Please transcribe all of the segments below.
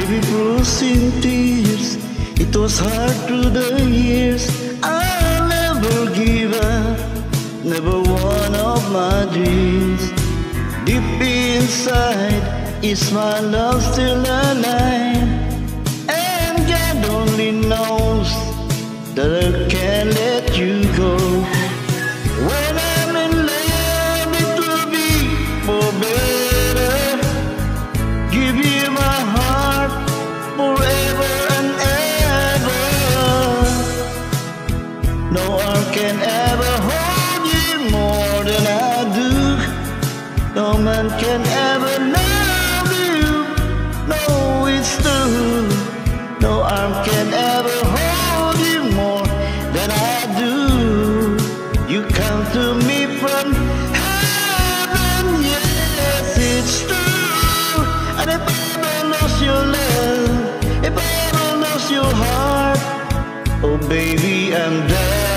Baby Bruce in tears. It was hard through the years. I'll never give up. Never one of my dreams. Deep inside Is my love still alive man can ever love you. No, it's true. No arm can ever hold you more than I do. You come to me from heaven, yes, it's true. And if I ever lost your love, if I ever lost your heart, oh baby, I'm dying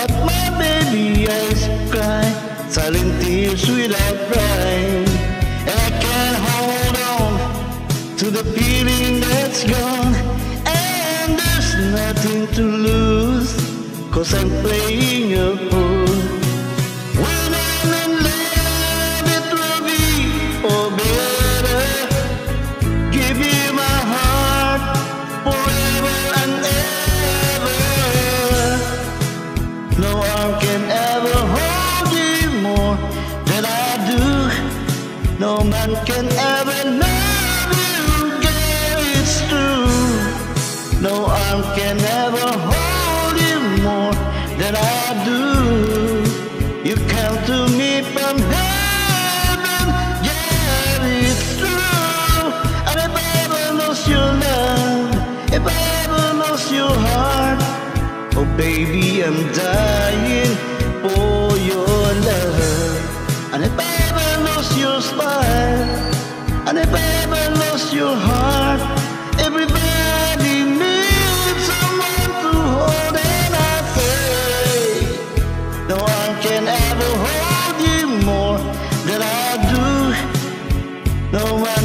but my baby eyes cry silent tears without crying, and I can't hold on to the feeling that's gone, and there's nothing to lose, cause I'm playing a fool. Man can ever love you, girl, it's true. No arm can ever hold you more than I do. You come to me from heaven, yeah, it's true. And if I ever lost your love, if I ever lost your heart, oh baby, I'm dying for your love. And if lost your smile, and if I ever lost your heart, everybody needs someone to hold, and I say, no one can ever hold you more than I do. No one.